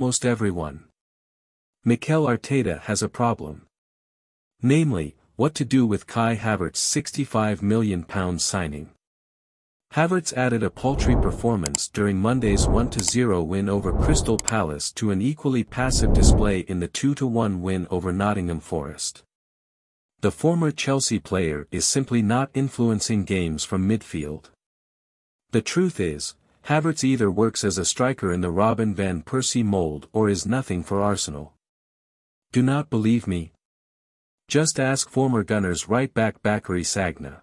almost everyone. Mikel Arteta has a problem. Namely, what to do with Kai Havertz's £65 million signing. Havertz added a paltry performance during Monday's 1-0 win over Crystal Palace to an equally passive display in the 2-1 win over Nottingham Forest. The former Chelsea player is simply not influencing games from midfield. The truth is, Havertz either works as a striker in the Robin van Persie mold or is nothing for Arsenal. Do not believe me? Just ask former Gunners right back Bakary Sagna.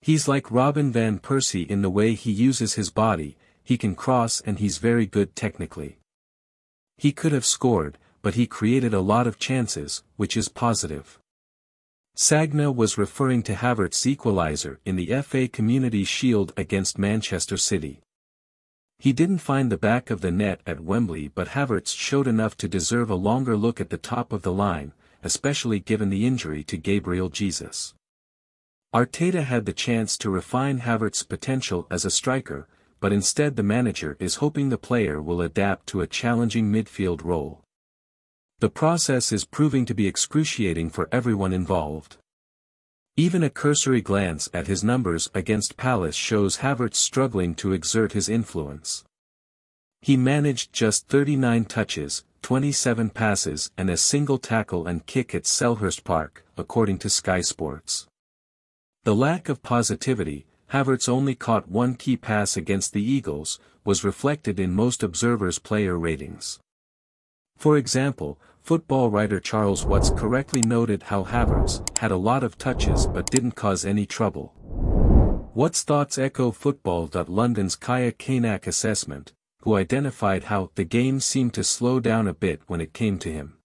He's like Robin van Persie in the way he uses his body, he can cross and he's very good technically. He could have scored, but he created a lot of chances, which is positive. Sagna was referring to Havertz's equaliser in the FA Community Shield against Manchester City. He didn't find the back of the net at Wembley but Havertz showed enough to deserve a longer look at the top of the line, especially given the injury to Gabriel Jesus. Arteta had the chance to refine Havertz's potential as a striker, but instead the manager is hoping the player will adapt to a challenging midfield role. The process is proving to be excruciating for everyone involved. Even a cursory glance at his numbers against Palace shows Havertz struggling to exert his influence. He managed just 39 touches, 27 passes and a single tackle and kick at Selhurst Park, according to Sky Sports. The lack of positivity, Havertz only caught one key pass against the Eagles, was reflected in most observers' player ratings. For example, football writer Charles Watts correctly noted how Havertz had a lot of touches but didn't cause any trouble. Watts' thoughts echo Football.London's Kaya Kaynak assessment, who identified how the game seemed to slow down a bit when it came to him.